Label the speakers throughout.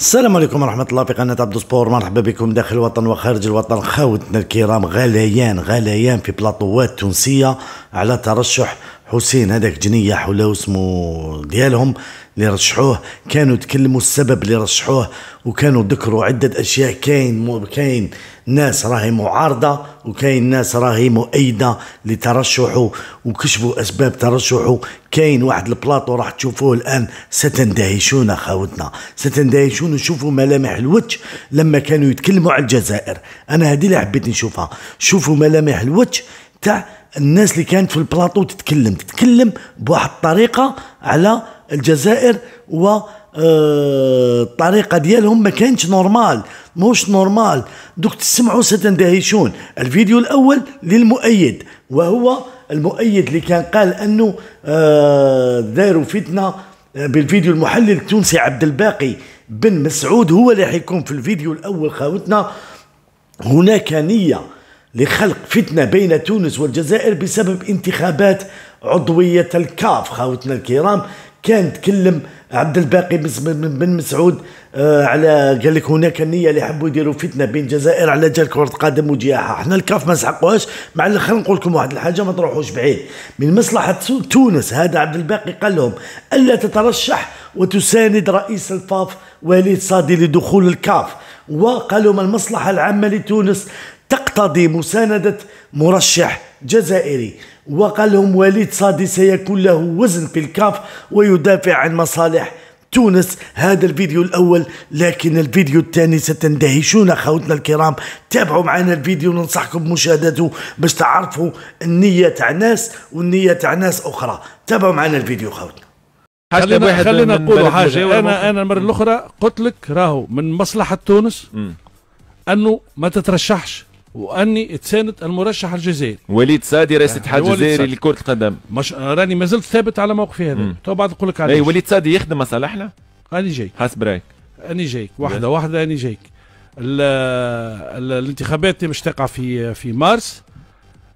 Speaker 1: السلام عليكم ورحمة الله في قناة عبدو سبور مرحبا بكم داخل الوطن وخارج الوطن. خاوتنا الكرام غليان غليان في بلاطوات تونسية على ترشح حسين. هذاك جنيح ولا اسمه ديالهم. اللي رشحوه. كانوا يتكلموا السبب اللي رشحوه وكانوا ذكروا عدة أشياء. كاين كاين ناس راهي معارضة وكاين ناس راهي مؤيدة لترشحه وكشفوا أسباب ترشحه. كاين واحد البلاطو راح تشوفوه الآن. ستندهشون خاوتنا. ستندهشون وشوفوا ملامح الوجه لما كانوا يتكلموا على الجزائر. أنا هذه اللي حبيت نشوفها. شوفوا ملامح الوجه تاع الناس اللي كانت في البلاطو تتكلم. تتكلم بواحد الطريقة على الجزائر و آه، الطريقة ديالهم ما كانتش normal موش normal. دوك تسمعوا ستندهشون الفيديو الأول للمؤيد وهو المؤيد اللي كان قال أنه آه، داروا فتنة آه، بالفيديو المحلل التونسي عبد الباقي بن مسعود هو اللي حيكون في الفيديو الأول خاوتنا. هناك نية لخلق فتنة بين تونس والجزائر بسبب انتخابات عضوية الكاف خاوتنا الكرام. كان تكلم عبد الباقي بن مسعود آه على قال لك هناك النيه اللي حبوا يديروا فتنة بين الجزائر على جال كره قدم وجياحه إحنا الكاف ما نسحقوهاش مع خلينا نقول لكم واحد الحاجة ما تروحوش بعيد. من مصلحة تونس هذا عبد الباقي قال لهم ألا تترشح وتساند رئيس الفاف وليد صادي لدخول الكاف. وقال لهم المصلحة العامة لتونس تقتضي مساندة مرشح جزائري. وقال لهم وليد صادي سيكون له وزن في الكاف ويدافع عن مصالح تونس. هذا الفيديو الأول لكن الفيديو الثاني ستندهشون أخوتنا الكرام. تابعوا معنا الفيديو ننصحكم بمشاهدته باش تعرفوا النية تاع ناس والنية تاع ناس أخرى. تابعوا معنا الفيديو خوتنا.
Speaker 2: خلينا خلينا نقول حاجة. أنا أنا المرة الأخرى قلت لك راهو من مصلحة تونس أنه ما تترشحش. وأني تساند المرشح الجزائري.
Speaker 3: وليد سادي رئيس الاتحاد الجزائري لكرة القدم.
Speaker 2: مش راني ما زلت ثابت على موقفي هذا. تو بعد نقول لك
Speaker 3: عليه. أي وليد سادي يخدم مصالحنا
Speaker 2: اني جاي.
Speaker 3: حسب رايك
Speaker 2: اني جايك واحدة واحدة اني جايك الانتخابات مش تقع في في مارس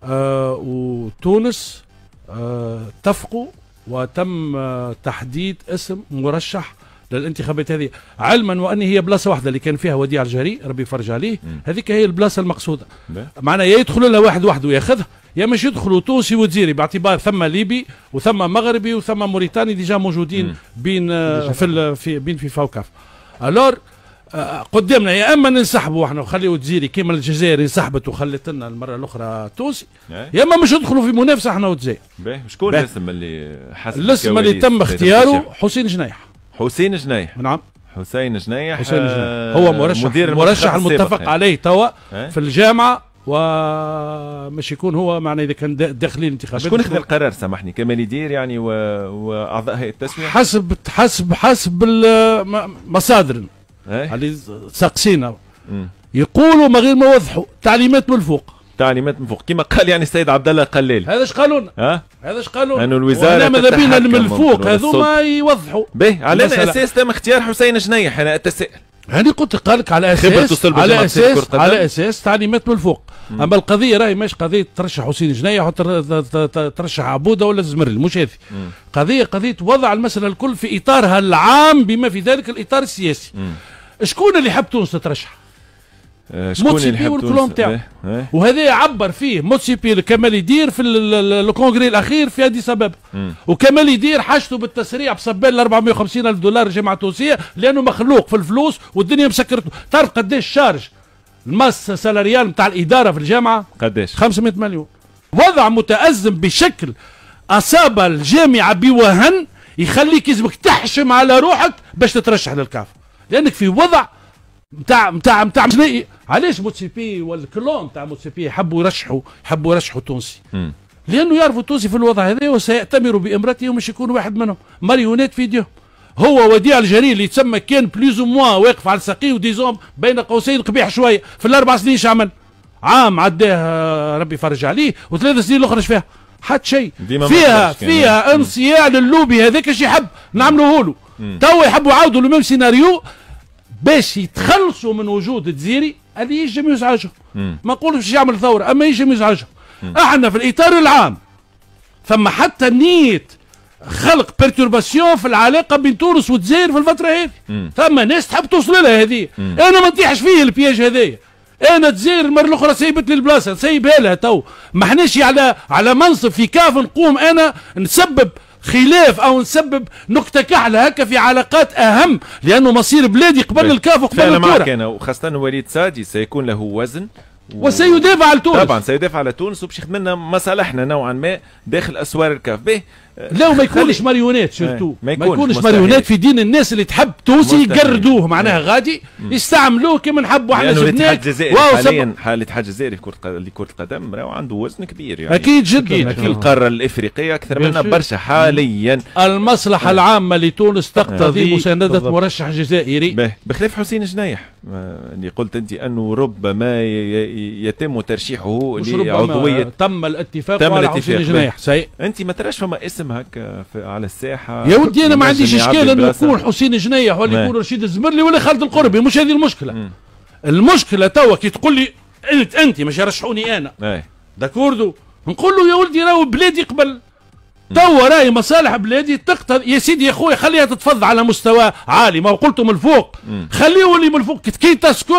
Speaker 2: آه وتونس آه اتفقوا وتم آه تحديد اسم مرشح للانتخابات هذه علما وأن هي بلاصة واحدة اللي كان فيها وديع الجري ربي يفرج عليه. هذيك هي البلاصة المقصودة. معناها يا يدخل لها واحد وحده وياخذها يا مش يدخلوا تونسي وجزيري باعتبار ثم ليبي وثم مغربي وثم موريتاني déjà موجودين بين آه، في, في بين في فو كاف. alors آه، قدامنا يا أما ننسحبوا إحنا ونخليوا الدزيري كيما الجزائر انسحبت وخلت لنا المرة الأخرى تونسي يا أما مش ندخلوا في منافسة إحنا والجزائر
Speaker 3: شكون الاسم اللي
Speaker 2: حسب الاسم اللي تم اختياره حسين جنيح
Speaker 3: حسين جنيح
Speaker 2: نعم.
Speaker 3: حسين جنيح
Speaker 2: حسين جنيح آه، هو مرشح مدير المرشح المتفق يعني. عليه توا؟ في الجامعة ومش يكون هو معنا إذا كان داخلين الانتخابات.
Speaker 3: شكون اخذ القرار سامحني كمال يدير يعني و... وأعضاء هيئة التسوية؟
Speaker 2: حسب حسب حسب المصادر إيه؟ اللي ساقسينا يقولوا ما غير ما وضحوا تعليمات من الفوق.
Speaker 3: تعليمات من فوق كما قال يعني السيد عبد الله قليل.
Speaker 2: هذا إيش قالوا لنا ها؟ هذا إيش قالوا
Speaker 3: لنا أنه الوزارة
Speaker 2: ماذا بينا من الفوق؟ هذوما يوضحوا.
Speaker 3: به على أساس تم اختيار حسين جنيح أنا أتساءل.
Speaker 2: هاني قلت قال لك على أساس على أساس على أساس تعليمات من الفوق. مم. أما القضية راهي مش قضية ترشح حسين جنيح ترشح عبودة ولا زمرل مش هذه. قضيه قضية وضع المسألة الكل في إطارها العام بما في ذلك الإطار السياسي. مم. شكون اللي حب تونس تترشح
Speaker 3: آه، شكون اللي
Speaker 2: والكلون تاعو. إيه، إيه. وهذا عبر فيه. موتسيبي كمال يدير في الكونغري الأخير في أديس أبابا. وكمال يدير حاجته بالتسريع بسبال 450 ألف دولار جامعه تونسيه لأنه مخلوق في الفلوس والدنيا مسكرته. تعرف قديش شارج ال masse salariale نتاع الإدارة في الجامعة؟
Speaker 3: قديش؟
Speaker 2: 500 مليون. وضع متأزم بشكل أصاب الجامعة بوهن يخليك يلزمك تحشم على روحك باش تترشح للكاف. لأنك في وضع نتاع نتاع نتاع علاش موتسيبي وال clan نتاع موتسيبي حبوا يرشحوا حبوا يرشحوا تونسي؟ لأنه يعرفوا التونسي في الوضع هذا وسيأتمروا بامرته ومش يكون واحد منهم. marionnette في هو وديع الجري اللي يتسمى كان plus ou moins واقف على الساقي و disons بين قوسين قبيح شوية في الأربع سنين عمل؟ عام عداه ربي يفرج عليه وثلاث سنين الأخرى فيها؟ حتى شيء. فيها فيها انصياع للوبي هذاك إيش يحب؟ نعملوه له. توا يحبوا يعاودوا له même scénario باش يتخلصوا من وجود الجزيري هذه يجم يزعجهم. ما نقولش باش يعمل ثورة أما يجم يزعجهم. إحنا في الإطار العام ثم حتى نية خلق perturbation في العلاقة بين تونس والجزائر في الفترة هذه. ثم ناس تحب توصل لها هذه. أنا ما نطيحش فيه ال piège هذايا. أنا الجزائر المرة الأخرى سيبت لي البلاصة نسيبها لها تو. ما احناش على على منصب في كاف نقوم أنا نسبب خلاف أو نسبب نكته كحله هكا في علاقات أهم لأنه مصير بلادي قبل الكاف وقبل
Speaker 3: فعلا معك
Speaker 2: الكره
Speaker 3: أنا. وخاصة وليد سادي سيكون له وزن و-
Speaker 2: وسيدافع على تونس.
Speaker 3: طبعا سيدافع على تونس وباش يخدم لنا مصالحنا نوعا ما داخل أسوار الكاف. به
Speaker 2: لا وما يكونش marionnette surtout
Speaker 3: ما
Speaker 2: ما
Speaker 3: يكونش،.
Speaker 2: ماريونات في دين الناس اللي تحب توسي. يقردوه. معناها غادي يستعملوه كما نحبوا
Speaker 3: إحنا
Speaker 2: جبناه
Speaker 3: الجزائري حاليا حال الاتحاد الجزائري الق- لكرة القدم راهو عنده وزن كبير يعني.
Speaker 2: أكيد جدا.
Speaker 3: في
Speaker 2: أكيد.
Speaker 3: القارة الإفريقية
Speaker 2: أكثر
Speaker 3: منا. برشا حاليا.
Speaker 2: المصلحة العامة لتونس تقتضي
Speaker 3: آه. بالضبط.
Speaker 2: مرشح جزائري.
Speaker 3: بخلاف حسين جنايح اللي قلت أنت أنه ربما يتم ترشيحه لعضوية
Speaker 2: تم الاتفاق
Speaker 3: تم
Speaker 2: على
Speaker 3: الاتفاق.
Speaker 2: حسين جناح سي
Speaker 3: أنت ما تراش فما اسم هكا في- على الساحة.
Speaker 2: يا ودي أنا ما عنديش إشكال انه؟ يكون حسين جنيح ولا. يكون رشيد الزمرلي ولا خالد القربي مش هذه المشكلة.
Speaker 3: مم.
Speaker 2: المشكلة توا كي تقول لي أنت أنت مش يرشحوني أنا.
Speaker 3: اي
Speaker 2: d'accord نقول له يا ولدي راهو بلادي قبل. توا راهي مصالح بلادي تقتضي يا سيدي يا خويا خليها تتفض على مستوى عالي ما قلتوا من الفوق خليه يولي من الفوق qu'est-ce que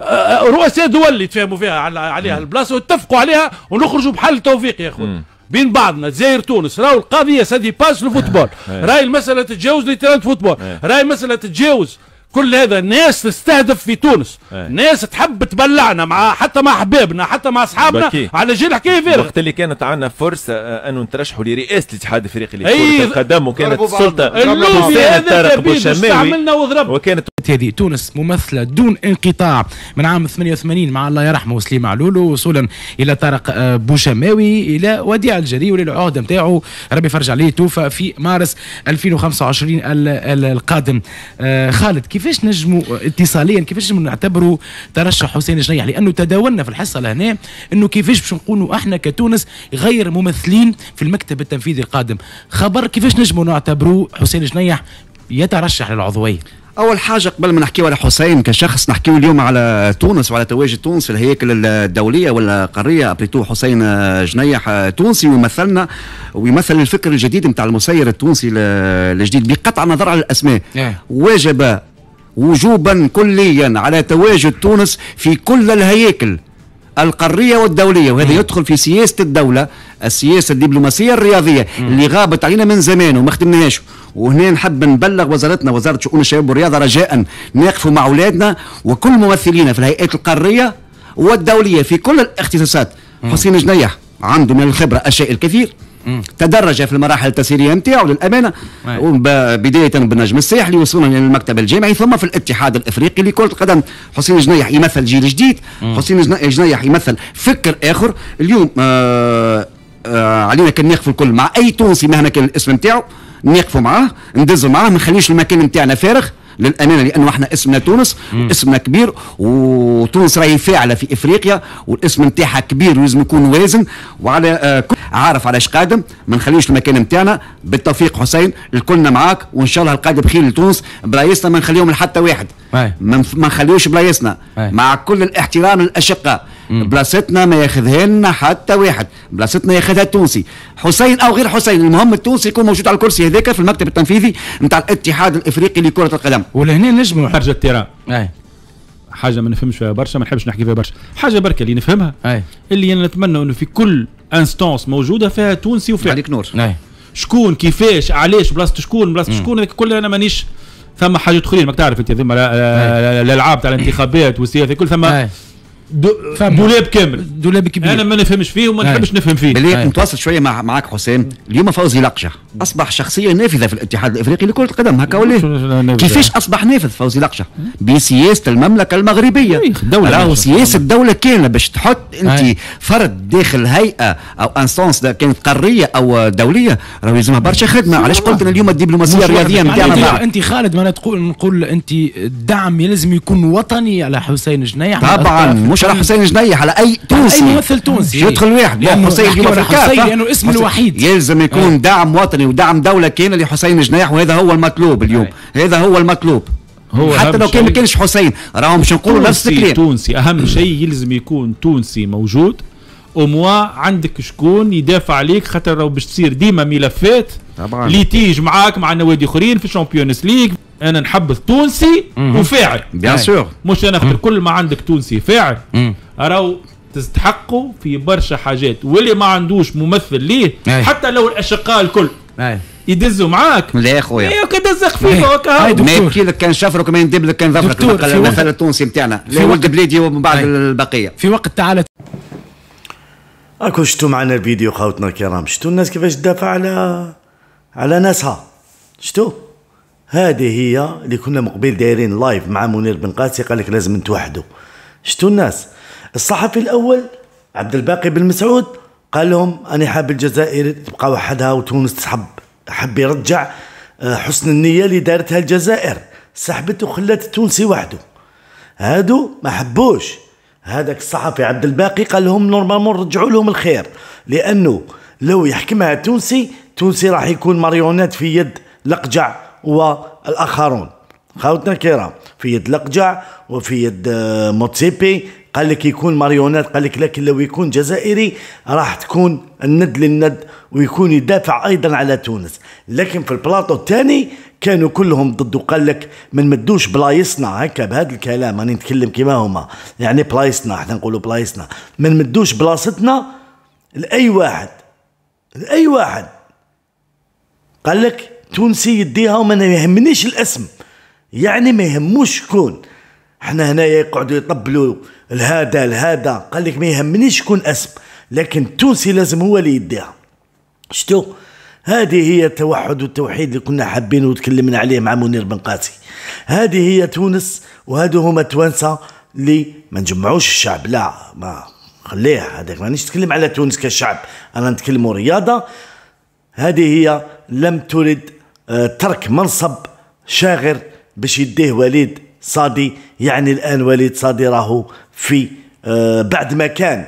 Speaker 2: آه، رؤساء دول اللي تفهموا فيها على- عليها البلاصة واتفقوا عليها ونخرجوا بحل توفيق يا خويا بين بعضنا الجزائر تونس. راهو القضية ça dépasse le football. راهي المسألة تتجاوز le terrain de football. راهي المسألة تتجاوز كل هذا ناس تستهدف في تونس
Speaker 3: أي.
Speaker 2: ناس تحب تبلعنا مع حتى مع احبابنا حتى مع
Speaker 3: أصحابنا.
Speaker 2: على جال حكايه فارغه
Speaker 3: وقت اللي كانت عندنا فرصة آه، أنه نترشحوا لرئاسة الاتحاد الأفريقي
Speaker 2: أي،
Speaker 3: لكرة القدم وكانت
Speaker 2: كبير باش
Speaker 3: بوشماوي وكانت
Speaker 4: هذه تونس ممثلة دون انقطاع من عام 88 مع الله يرحمه سليم معلول وصولا إلى طارق آه، بوشماوي إلى وديع الجري وللعهدة نتاعو. ربي يفرج عليه توفى في مارس 2025 ال- ال- القادم. آه، خالد كيفاش نجموا اتصاليا كيفاش نجموا نعتبروا ترشح حسين جنيح لأنه تداولنا في الحصة لهنا أنه كيفاش باش نكونوا إحنا كتونس غير ممثلين في المكتب التنفيذي القادم. خبر كيفاش نجموا نعتبروا حسين جنيح يترشح للعضوية
Speaker 5: أول حاجة قبل ما نحكيو على حسين كشخص نحكيو اليوم على تونس وعلى تواجد تونس في الهياكل الدولية ولا القاريه après tout حسين جنيح تونسي ويمثلنا ويمثل الفكر الجديد نتاع المسير التونسي الجديد بقطع النظر على الأسماء.
Speaker 4: إيه.
Speaker 5: وجب وجوبا كليا على تواجد تونس في كل الهياكل القارية والدولية وهذا يدخل في سياسة الدولة السياسة الدبلوماسية الرياضية اللي غابت علينا من زمان وما خدمناهاش. وهنا نحب نبلغ وزارتنا وزارة شؤون الشباب والرياضة رجاء نقفوا مع أولادنا وكل ممثلينا في الهيئات القارية والدولية في كل الاختصاصات. حسين جنيح عنده من الخبرة أشياء الكثير. تدرج في المراحل التسيرية نتاعو للأمانة بداية بالنجم الساحلي وصولا إلى المكتب الجامعي ثم في الاتحاد الإفريقي لكرة القدم. حسين جنيح يمثل جيل جديد. حسين جن- جنيح يمثل فكر آخر. اليوم آه آه علينا كان نقفوا الكل مع أي تونسي مهما كان الاسم نتاعو نقفوا معاه ندزوا معاه ما نخليش المكان نتاعنا فارغ. للأمانة لأنه إحنا اسمنا تونس اسمنا كبير وتونس راهي فاعلة في إفريقيا والاسم نتاعها كبير ولازم يكون وازن. وعلى آه عارف علاش قادم؟ ما نخليوش المكان نتاعنا. بالتوفيق حسين الكلنا معاك وإن شاء الله القادم بخير لتونس. بلايصنا ما نخليهم لحتى واحد. ما نخليوش بلايصنا.
Speaker 4: أي.
Speaker 5: مع كل الاحترام للاشقاء بلاصتنا ما ياخذها لنا حتى واحد. بلاصتنا ياخذها التونسي. حسين أو غير حسين المهم التونسي يكون موجود على الكرسي هذاك في المكتب التنفيذي نتاع الاتحاد الإفريقي لكرة القدم.
Speaker 4: ولهنا نجموا
Speaker 6: خارج ال
Speaker 4: terrain.
Speaker 6: أي. حاجة ما نفهمش فيها برشا ما نحبش نحكي فيها برشا. حاجة بركة اللي نفهمها
Speaker 4: أي.
Speaker 6: اللي أنا نتمنى إنه في كل instance موجودة فيها تونسي وفاعل
Speaker 5: عليك نور.
Speaker 4: أي.
Speaker 6: شكون كيفاش علاش بلاصة شكون بلاصة شكون هذاك كل أنا مانيش ثم حاجات اخرين ماك تعرف أنت ثم ال- ال- الالعاب تاع الانتخابات والسياسة كل ثم. دولاب كامل.
Speaker 4: دولاب كبير.
Speaker 6: أنا ما نفهمش فيه وما. نحبش نفهم فيه.
Speaker 4: أي.
Speaker 5: نتواصل شوية مع معك حسام اليوم فوزي لقجة. أصبح شخصية نافذة في الاتحاد الإفريقي لكرة القدم. هكا ولا؟ كيفاش أصبح نافذ فوزي لقجة؟ بسياسة
Speaker 6: المملكة المغربية.
Speaker 5: راهو. سياسة دولة كاملة باش تحط
Speaker 4: أنت.
Speaker 5: فرد داخل هيئة أو انستونس كانت قارية أو دولية راهو يلزمها برشا خدمة. علاش قلت أنا اليوم الدبلوماسية الرياضية نتاعنا
Speaker 4: انت, خالد ما أنا تقول نقول أنت الدعم يلزم يكون وطني على حسين جنيح
Speaker 5: طبعا مش على حسين جنيح على أي تونسي
Speaker 4: أي ممثل تونسي.
Speaker 5: يدخل واحد
Speaker 4: لأنه
Speaker 5: حسين اليوم في الكافة.
Speaker 4: لأنه اسمه الوحيد.
Speaker 5: يلزم يكون
Speaker 4: أي.
Speaker 5: دعم وطني ودعم دولة كامله لحسين جنيح وهذا هو المطلوب اليوم. هذا هو المطلوب.
Speaker 6: هو
Speaker 5: حتى لو كان ما كانش حسين راهم مش نقولوا نفس الكلام.
Speaker 6: تونسي. أهم شيء يلزم يكون تونسي موجود. وموا عندك شكون يدافع عليك خاطر راهو باش تصير ديما ملفات.
Speaker 5: طبعاً.
Speaker 6: litige معاك مع نوادي أخرين في ال Champions League أنا نحبذ تونسي وفاعل.
Speaker 5: bien sûr
Speaker 6: مش أنا خاطر كل ما عندك تونسي فاعل. راهو تستحقوا في برشا حاجات. واللي ما عندوش ممثل ليه؟
Speaker 4: أي.
Speaker 6: حتى لو الأشقاء الكل.
Speaker 4: اي
Speaker 6: يدزوا معاك.
Speaker 5: لا يا خويا.
Speaker 6: أيوه كده دز خفيفه
Speaker 4: أي. أي
Speaker 5: ما. يبكي لك كان شفرك ما يندب لك كان ظفرك. المثل التونسي نتاعنا
Speaker 4: في
Speaker 5: ولد
Speaker 4: وقت-
Speaker 5: بلادي ومن بعد
Speaker 4: أي.
Speaker 5: البقية.
Speaker 4: في وقت تعال
Speaker 1: أكو شتو معنا الفيديو خوتنا الكرام؟ شتو الناس كيفاش تدافع على على ناسها؟ شتو هذه هي اللي كنا مقبل دايرين live مع منير بن قاسي قال لك لازم نتوحدوا. شتو الناس؟ الصحفي الأول عبد الباقي بن مسعود قال لهم أنا حاب الجزائر تبقى وحدها وتونس تحب حب يرجع آه، حسن النية اللي دارتها الجزائر. سحبت وخلت التونسي وحده. هادو ما حبوش. هذاك الصحفي عبد الباقي قال لهم normalement رجعوا لهم الخير لأنه لو يحكمها تونسي تونسي راح يكون marionnette في يد لقجع. والآخرون. خاوتنا الكرام في يد لقجع وفي يد آه، موتسيبي قال لك يكون ماريونات قال لك لكن لو يكون جزائري راح تكون الند للند ويكون يدافع أيضا على تونس. لكن في البلاطو الثاني كانوا كلهم ضده قال لك ما نمدوش بلايصنا هكا بهذا الكلام راني نتكلم كيما هما. يعني بلايصنا إحنا نقولوا بلايصنا ما نمدوش بلاصتنا لأي واحد لأي واحد قال لك تونسي يديها وما يهمنيش الاسم. يعني ما يهموش شكون. إحنا هنايا يقعدوا يطبلوا الهذا الهذا. قال لك ما يهمنيش شكون اسم لكن التونسي لازم هو اللي يديها. شتو هذه هي التوحد والتوحيد اللي كنا حابين وتكلمنا عليه مع منير بن قاسي. هذه هي تونس وهذو هما توانسة اللي ما نجمعوش الشعب. لا ما خليه هذاك مانيش نتكلم على تونس كشعب. أنا نتكلم رياضة. هذه هي لم ترد ترك منصب شاغر باش يديه وليد صادي. يعني الآن وليد صادي راهو في آه، بعد ما كان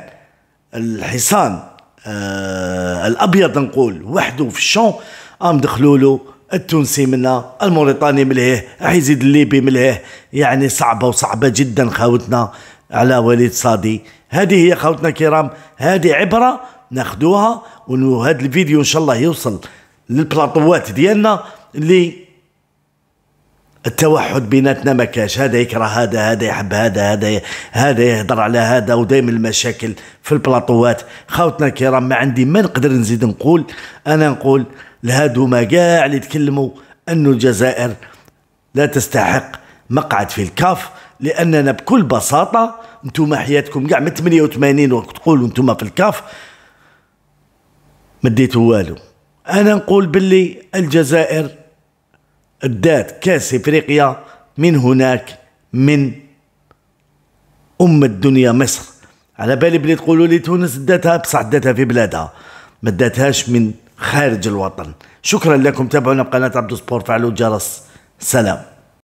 Speaker 1: الحصان آه الأبيض نقول وحده في الشون قام دخلوا له التونسي منا الموريتاني ملهيه راح يزيد الليبي ملهيه يعني صعبة وصعبة جدا خاوتنا على وليد صادي. هذه هي خاوتنا الكرام هذه عبرة ناخذوها وهذا الفيديو إن شاء الله يوصل. للبلاطوات ديالنا اللي التوحد بيناتنا ما كاش. هذا يكره هذا هذا يحب هذا هذا هذا يهضر على هذا ودائما المشاكل في البلاطوات. خاوتنا الكرام ما عندي ما نقدر نزيد نقول أنا نقول لهادو ما كاع اللي يتكلموا انه الجزائر لا تستحق مقعد في الكاف لأننا بكل بساطة أنتم حياتكم كاع من 88 وقت تقولوا أنتم في الكاف ما ديتوا والو. أنا نقول باللي الجزائر ادات كاس إفريقيا من هناك من أم الدنيا مصر. على بالي بلي تقولوا لي تونس داتها بصح داتها في بلادها ما داتهاش من خارج الوطن. شكرا لكم تابعونا بقناة عبدو سبور فعلوا الجرس سلام.